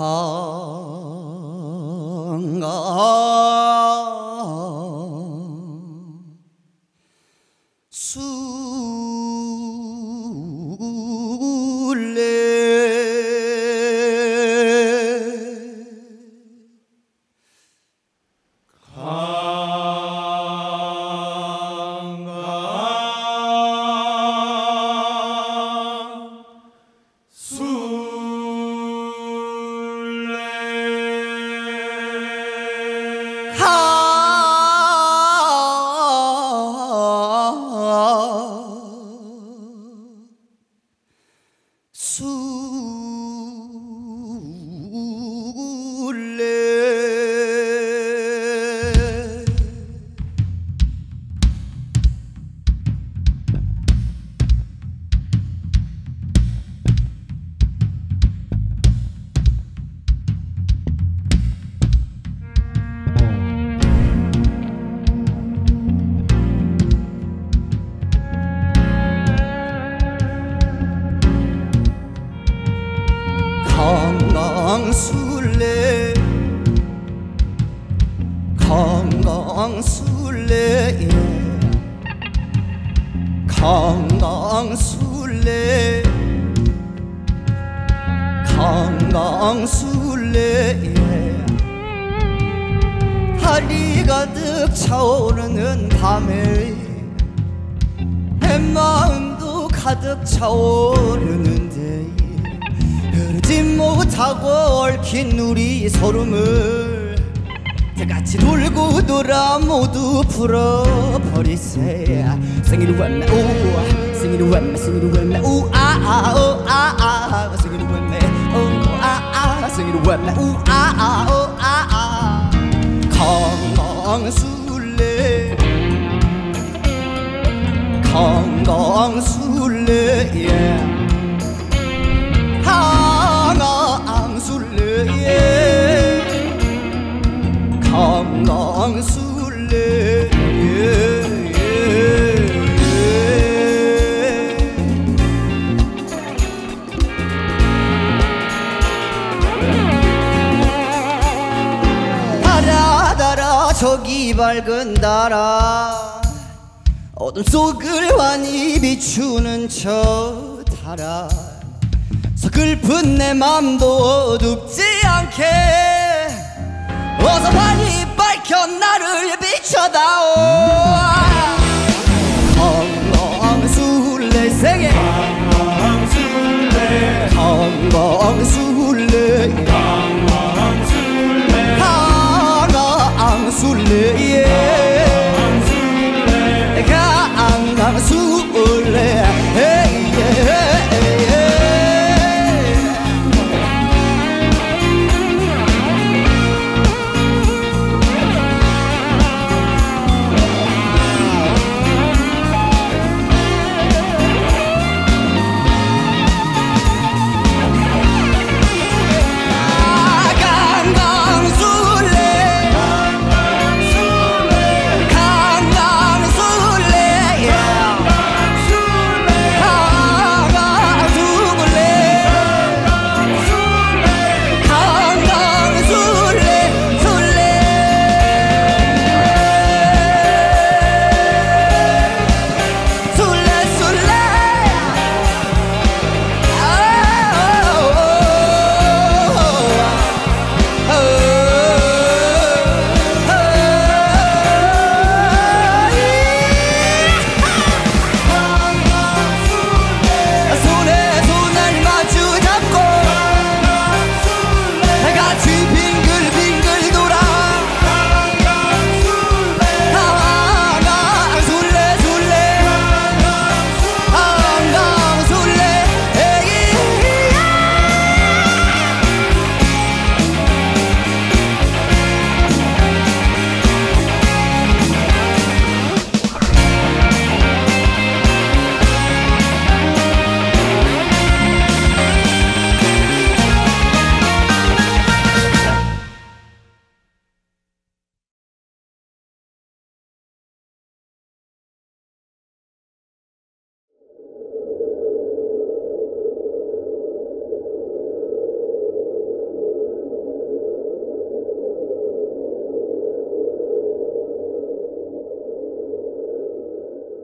call. su 강강술래. 강강술래 강강술래. 강강술래 달이 가득 차오르는 밤에 내 마음도 가득 차오르는데 못하고 얽힌 우리 소름을 같이 돌고 돌아 모두 풀어버리세 ah ah oh ah ah me, oh ah ah Sing it with me, ooh ah ah oh ah ah 강강술래 강강술래 yeah. 저기 밝은 달아 어둠 속을 환히 비추는 저 달아. 서글픈 내 맘도 어둡지 않게. 어서 환히 밝혀 나를 비춰다오. 강강술래 생에 강강술래. 강강술래